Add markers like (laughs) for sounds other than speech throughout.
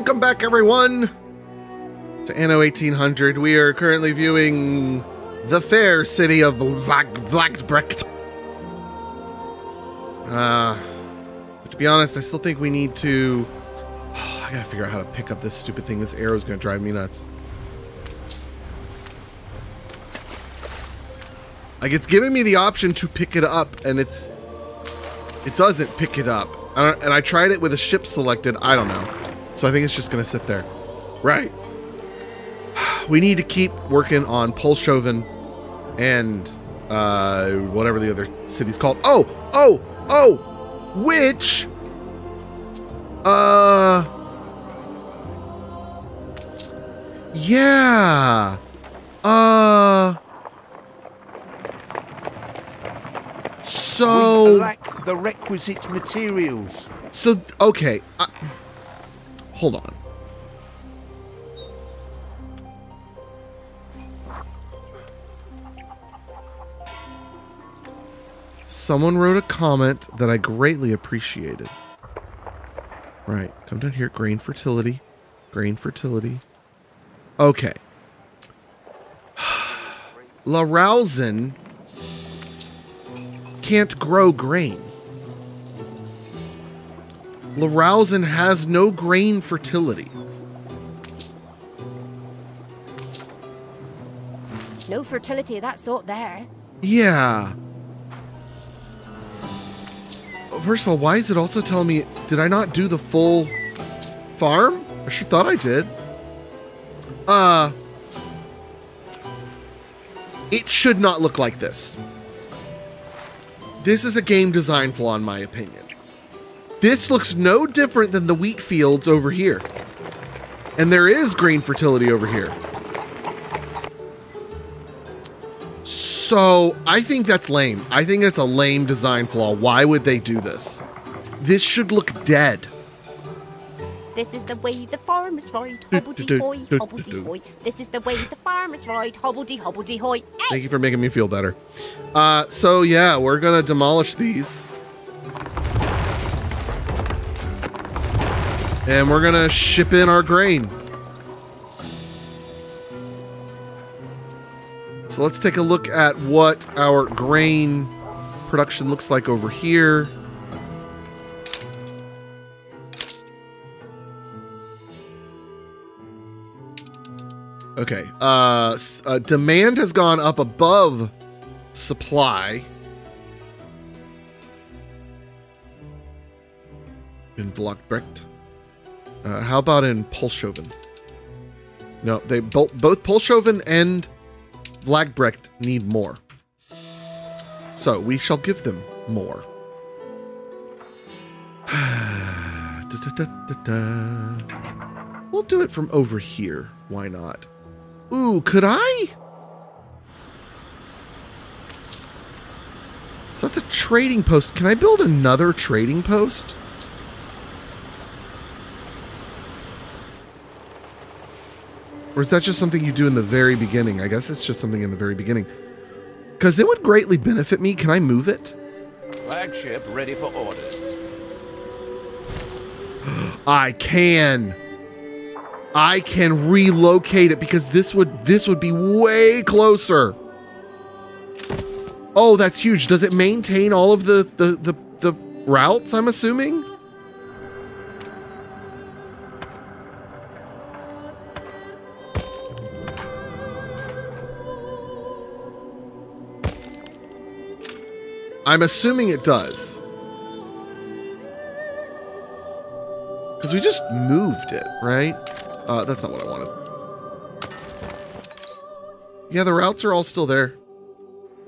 Welcome back, everyone, to Anno 1800. We are currently viewing the fair city of Vlag- Vlagbrecht. Uh, but to be honest, I still think we need to. (sighs) I gotta figure out how to pick up this stupid thing. This arrow is gonna drive me nuts. Like it's giving me the option to pick it up, and it's it doesn't pick it up. I and I tried it with a ship selected. I don't know. So I think it's just gonna sit there. Right. We need to keep working on Polshoven and uh, whatever the other city's called. Oh, oh, oh, which uh yeah. Uh so We so lack the requisite materials. so okay. I, hold on. Someone wrote a comment that I greatly appreciated. Right, come down here. Grain fertility. Grain fertility. Okay. (sighs) La Rousen can't grow grain. Larousen has no grain fertility. No fertility of that sort there. Yeah. First of all, why is it also telling me, did I not do the full farm? She thought I did. Uh, it should not look like this. This is a game design flaw, in my opinion. This looks no different than the wheat fields over here. And there is grain fertility over here. So I think that's lame. I think it's a lame design flaw. Why would they do this? This should look dead. This is the way the farmers ride, hobbledy (laughs) hoy, hobbledy hoy. This is the way the farmers ride, hobbledy hobbledy hoy. Hey! Thank you for making me feel better. Uh, so yeah, we're gonna demolish these. And we're gonna ship in our grain. So let's take a look at what our grain production looks like over here. Okay. Uh, uh, demand has gone up above supply. In Vlagbrecht. Uh, how about in Polshoven? No, they both both Polshoven and Vlagbrecht need more. So we shall give them more. (sighs) Da-da-da-da-da. We'll do it from over here. Why not? Ooh, could I? So that's a trading post. Can I build another trading post? Or is that just something you do in the very beginning? I guess it's just something in the very beginning. Because it would greatly benefit me. Can I move it? Flagship ready for orders. (gasps) I can. I can relocate it because this would this would be way closer. Oh, that's huge. Does it maintain all of the the the, the routes, I'm assuming? I'm assuming it does. Because we just moved it, right? Uh, that's not what I wanted. Yeah, the routes are all still there.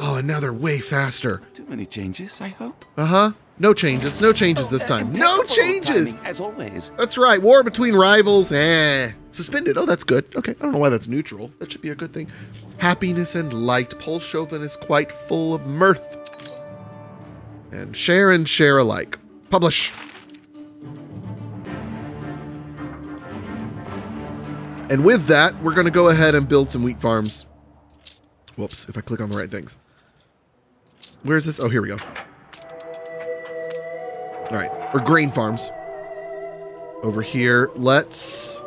Oh, and now they're way faster. Too many changes, I hope. Uh-huh. No changes. No changes this time. No changes! timing, as always. That's right. War between rivals. Eh. Suspended. Oh, that's good. Okay. I don't know why that's neutral. That should be a good thing. Happiness and light. Polshoven is quite full of mirth. And share and share alike. Publish. And with that, we're going to go ahead and build some wheat farms. Whoops, if I click on the right things. Where is this? Oh, here we go. All right, or grain farms. over here. Let's.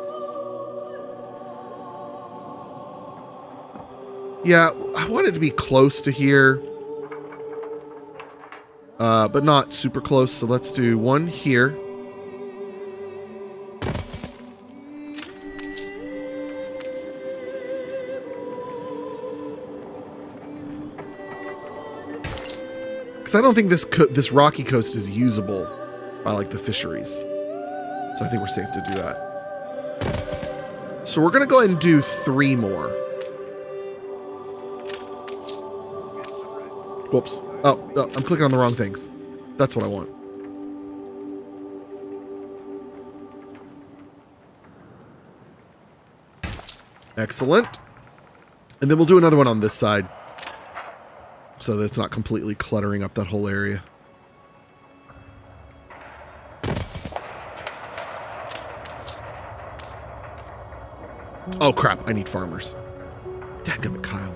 Yeah, I want it to be close to here. Uh, but not super close, so let's do one here. Because I don't think this this rocky coast is usable by like the fisheries. So I think we're safe to do that. So we're going to go ahead and do three more. Whoops. Oh, oh, I'm clicking on the wrong things. That's what I want. Excellent. And then we'll do another one on this side so that it's not completely cluttering up that whole area. Oh crap, I need farmers. Dadgummit, Kyle.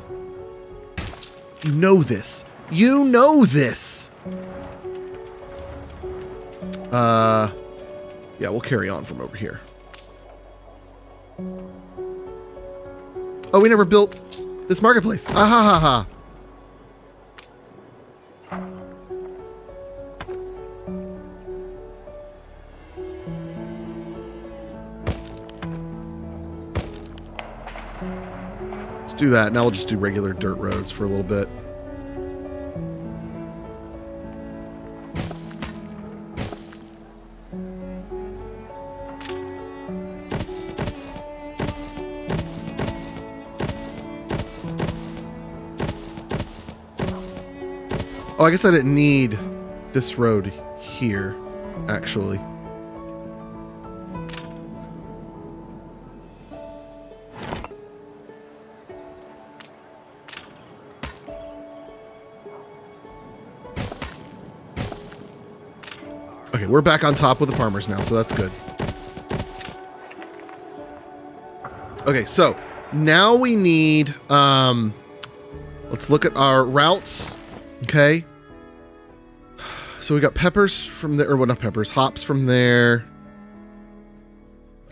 You know this. You know this! Uh, yeah, we'll carry on from over here. Oh, we never built this marketplace. Ah ha ha ha. Let's do that. Now we'll just do regular dirt roads for a little bit. Oh, I guess I didn't need this road here, actually. Okay, we're back on top with the farmers now, so that's good. Okay, so now we need, um, let's look at our routes. Okay. So we got peppers from there, or well, not peppers, hops from there.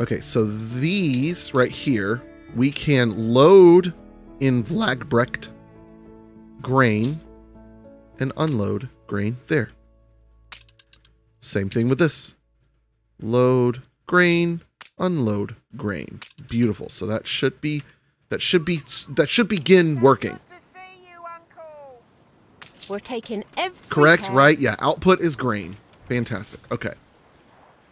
Okay, so these right here, we can load in Vlagbrecht grain and unload grain there. Same thing with this. Load grain, unload grain. Beautiful. So that should be that should be that should begin working. We're taking every Correct, right? Yeah, output is grain. Fantastic. Okay.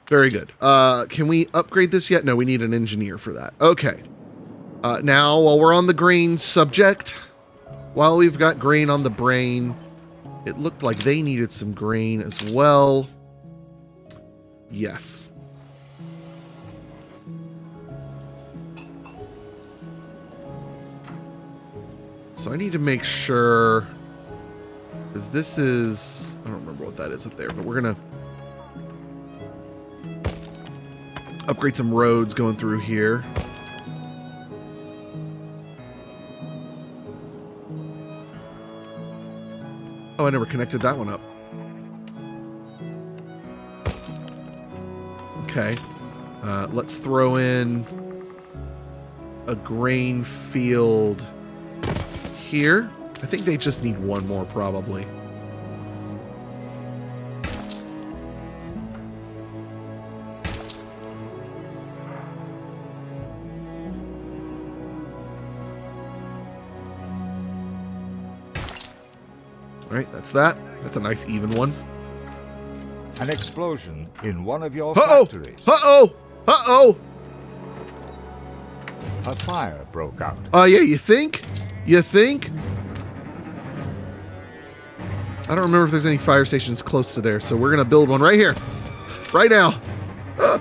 Very good. Uh, can we upgrade this yet? No, we need an engineer for that. Okay. Uh, now, while we're on the grain subject, while we've got grain on the brain, it looked like they needed some grain as well. Yes. So I need to make sure, because this is, I don't remember what that is up there, but we're going to upgrade some roads going through here. Oh, I never connected that one up. Okay. Uh, let's throw in a grain field here. I think they just need one more probably. All right, that's that. That's a nice even one. An explosion in one of your Uh-oh! factories. Uh-oh! Uh-oh! A fire broke out. Uh, yeah, you think? You think? I don't remember if there's any fire stations close to there, so we're gonna build one right here. Right now. All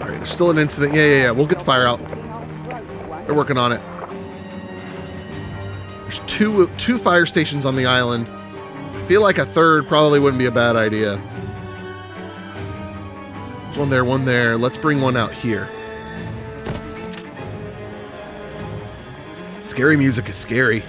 right, there's still an incident. Yeah, yeah, yeah. We'll get the fire out. They're working on it. Two two fire stations on the island. I feel like a third probably wouldn't be a bad idea. One there, one there. Let's bring one out here. Scary music is scary.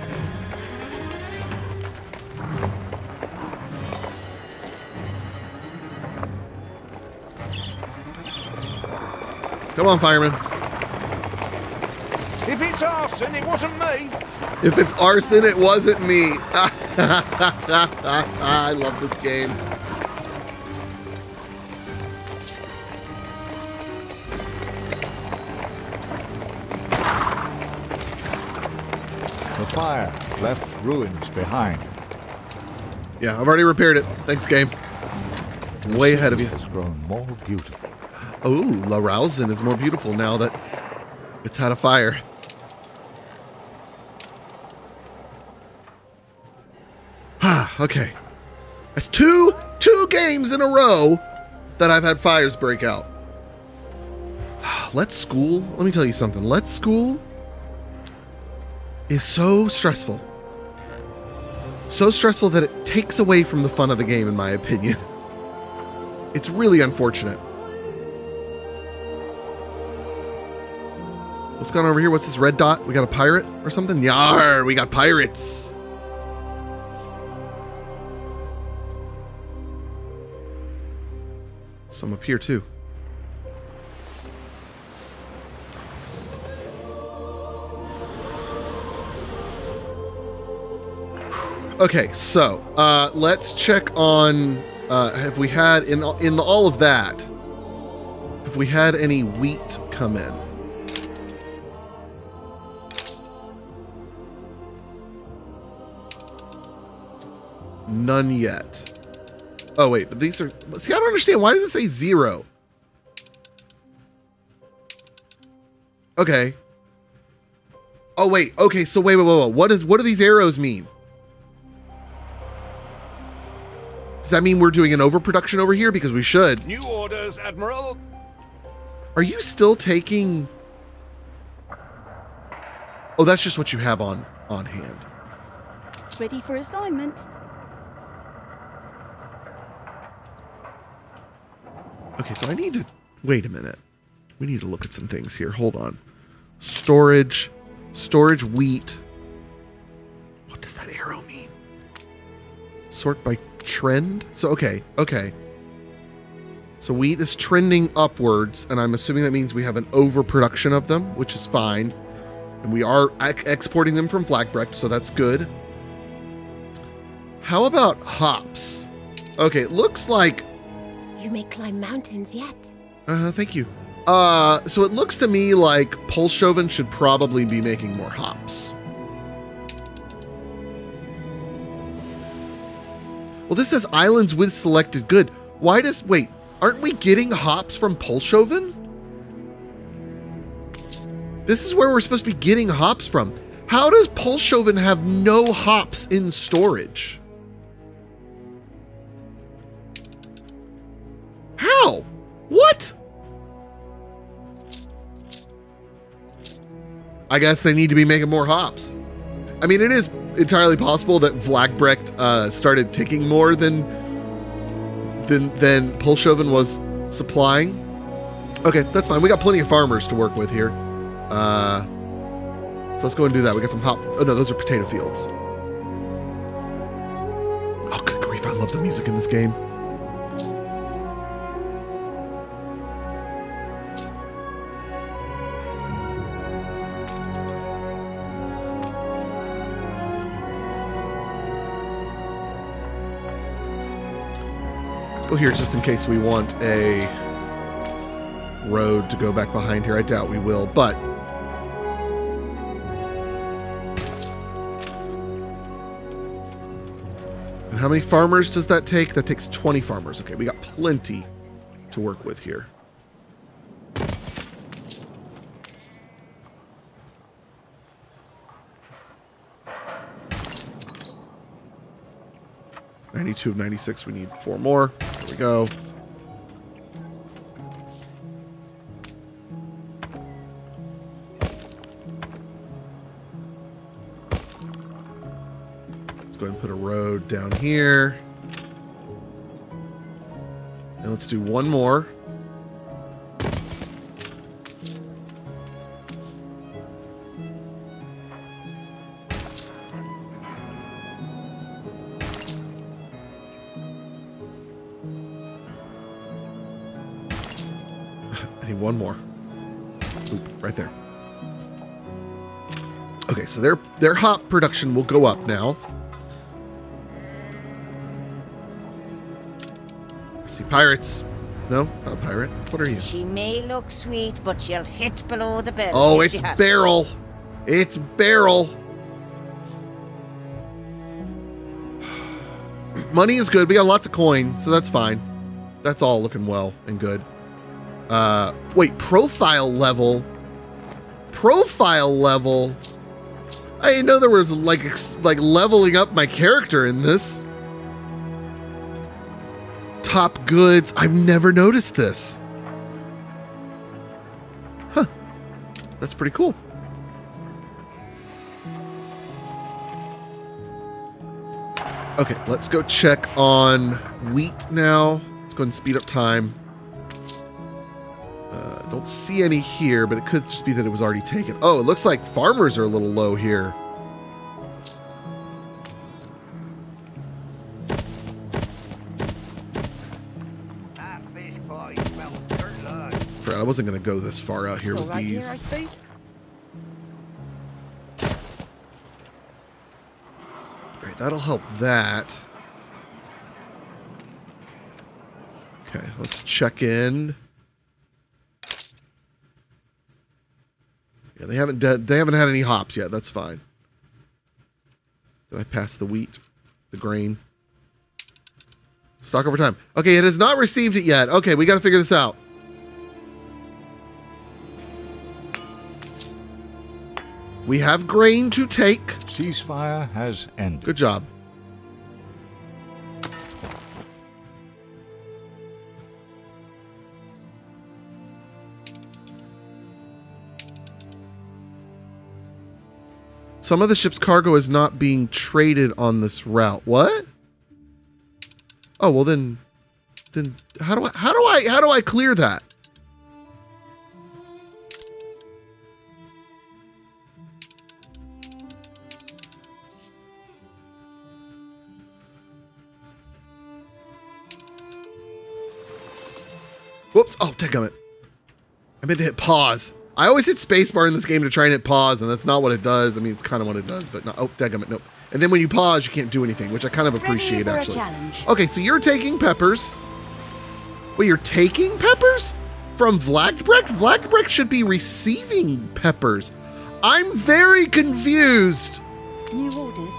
Come on, fireman. If it's arson, it wasn't me. If it's arson, it wasn't me. (laughs) I love this game. The fire left ruins behind. Yeah, I've already repaired it. Thanks, game. Way ahead of you. Has grown more beautiful. Oh, La Rousen is more beautiful now that it's had a fire. Okay. That's two two games in a row that I've had fires break out. (sighs) Let's school. Let me tell you something. Let's school is so stressful. So stressful that it takes away from the fun of the game, in my opinion. (laughs) It's really unfortunate. What's going on over here? What's this red dot? We got a pirate or something? Yar, we got pirates. Some up here too. Okay, so uh, let's check on uh, have we had in in all of that have we had any wheat come in? None yet. Oh wait, but these are see I don't understand. Why does it say zero? Okay. Oh wait, okay, so wait, wait, wait, wait. What is what do these arrows mean? Does that mean we're doing an overproduction over here? Because we should. New orders, Admiral. Are you still taking Oh, that's just what you have on on hand. Ready for assignment. Okay, so I need to wait a minute. We need to look at some things here. Hold on. Storage, storage wheat. What does that arrow mean? Sort by trend? So okay, okay. So wheat is trending upwards, and I'm assuming that means we have an overproduction of them, which is fine. And we are ex- exporting them from Vlagbrecht, so that's good. How about hops? Okay, it looks like You may climb mountains yet. uh, thank you. Uh, so it looks to me like Polshoven should probably be making more hops. Well, this says islands with selected good. Why does wait? Aren't we getting hops from Polshoven? This is where we're supposed to be getting hops from. How does Polshoven have no hops in storage? What? I guess they need to be making more hops. I mean, it is entirely possible that Vlagbrecht uh, started taking more than than than Polshoven was supplying. Okay, that's fine. We got plenty of farmers to work with here. Uh, so let's go and do that. We got some hop. Oh no, those are potato fields. Oh, good grief! I love the music in this game. Here just in case we want a road to go back behind here. I doubt we will, but And how many farmers does that take? That takes 20 farmers. Okay, we got plenty to work with here. Ninety-two of ninety-six. We need four more. There we go. Let's go ahead and put a road down here. And let's do one more. Their their hop production will go up now. I see pirates. No, not a pirate. What are you? She may look sweet, but she'll hit below the belt. Oh, it's has to. Barrel. It's Barrel. (sighs) Money is good. We got lots of coin, so that's fine. That's all looking well and good. Uh, wait, profile level. Profile level. I didn't know there was like like leveling up my character in this. Top goods. I've never noticed this. Huh. That's pretty cool. Okay, let's go check on wheat now. Let's go and speed up time. Don't see any here, but it could just be that it was already taken. Oh, it looks like farmers are a little low here. That fish pie smells good. Fred, I wasn't going to go this far out here with right these. suppose. Great, that'll help that. Okay, let's check in. Yeah, they haven't de- they haven't had any hops yet. That's fine. Did I pass the wheat, the grain? Stock over time. Okay, it has not received it yet. Okay, we got to figure this out. We have grain to take. Ceasefire has ended. Good job. Some of the ship's cargo is not being traded on this route. What? Oh, well then then how do I how do I how do I clear that? Whoops. Oh, it. I meant to hit pause. I always hit spacebar in this game to try and hit pause, and that's not what it does. I mean, it's kind of what it does, but not. Oh, it. Nope. And then when you pause, you can't do anything, which I kind of appreciate, Ready for a actually. Okay, so you're taking peppers. Wait, you're taking peppers from Vlagbrecht? Vlagbrecht should be receiving peppers. I'm very confused. New orders.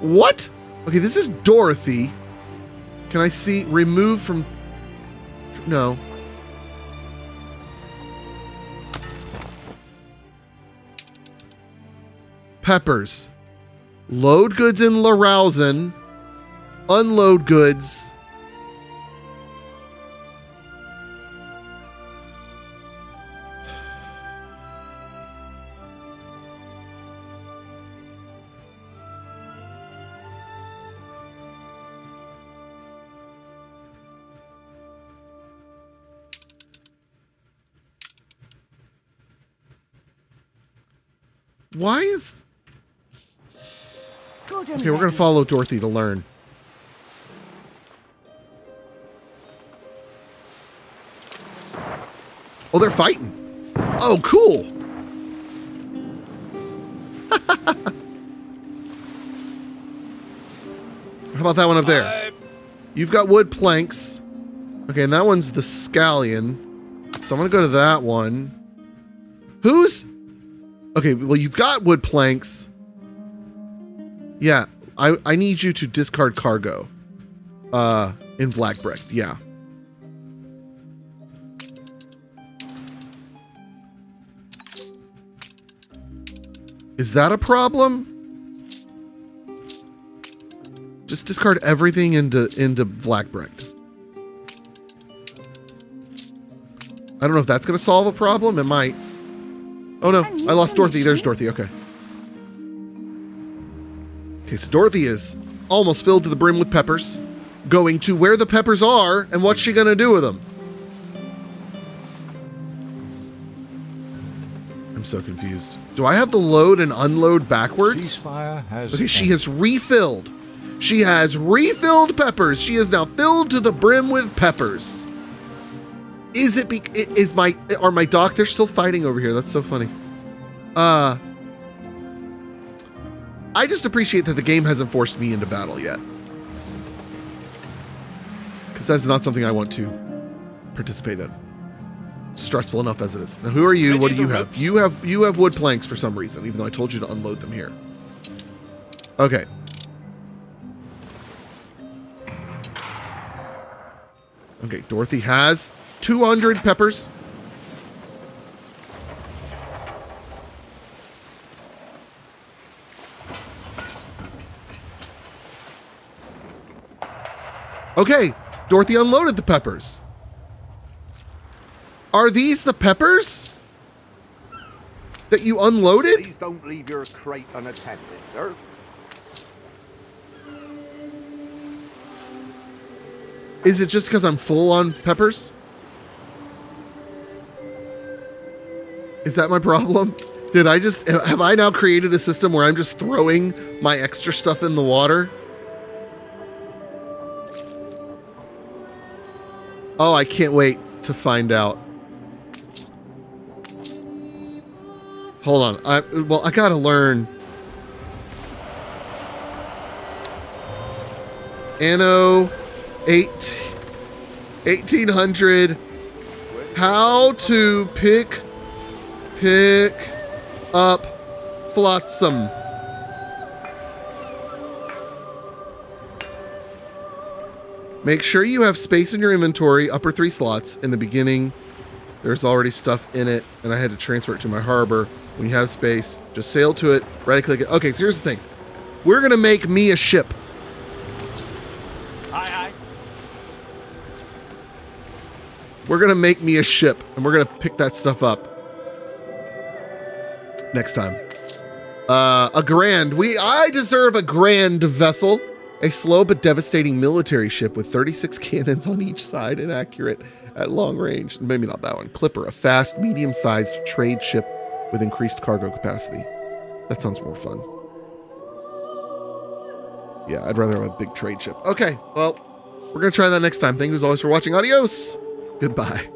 What? Okay, this is Dorothy. Can I see remove from No. Peppers. Load goods in Larousen. Unload goods. Why is Okay, we're gonna follow Dorothy to learn. Oh, they're fighting. Oh, cool. (laughs) How about that one up there? You've got wood planks. Okay, and that one's the scallion. So I'm gonna go to that one. Who's Okay, well you've got wood planks. Yeah, I I need you to discard cargo. Uh in Blackbrecht, yeah. Is that a problem? Just discard everything into into Black Blackbrecht. I don't know if that's going to solve a problem. It might. Oh no, I lost Dorothy. There's Dorothy. Okay. Okay, so Dorothy is almost filled to the brim with peppers. Going to where the peppers are and what's she going to do with them? I'm so confused. Do I have to load and unload backwards? Has Okay, she has refilled. She has refilled peppers. She is now filled to the brim with peppers. Is it be is my are my dock they're still fighting over here. That's so funny. Uh I just appreciate that the game hasn't forced me into battle yet. Cuz that's not something I want to participate in. Stressful enough as it is. Now who are you? What do you have? You have you have wood planks for some reason, even though I told you to unload them here. Okay. Okay, Dorothy has 200 peppers. Okay, Dorothy unloaded the peppers. Are these the peppers that you unloaded? Please don't leave your crate unattended, sir. Is it just because I'm full on peppers? Is that my problem? Did I just have I now created a system where I'm just throwing my extra stuff in the water? Oh, I can't wait to find out. Hold on. I well, I got to learn Anno 8 1800 how to pick pick up flotsam. Make sure you have space in your inventory upper three slots. In the beginning there's already stuff in it and i had to transfer it to my harbor. When you have space just sail to it right click it. Okay so here's the thing. We're gonna make me a ship. Aye, aye. We're gonna make me a ship, and we're gonna pick that stuff up next time. Uh, a grand. We I deserve a grand vessel, a slow but devastating military ship with 36 cannons on each side and accurate at long range. Maybe not that one. Clipper, a fast, medium-sized trade ship with increased cargo capacity. That sounds more fun. Yeah, I'd rather have a big trade ship. Okay, well, we're gonna try that next time. Thank you as always for watching. Adios. Goodbye.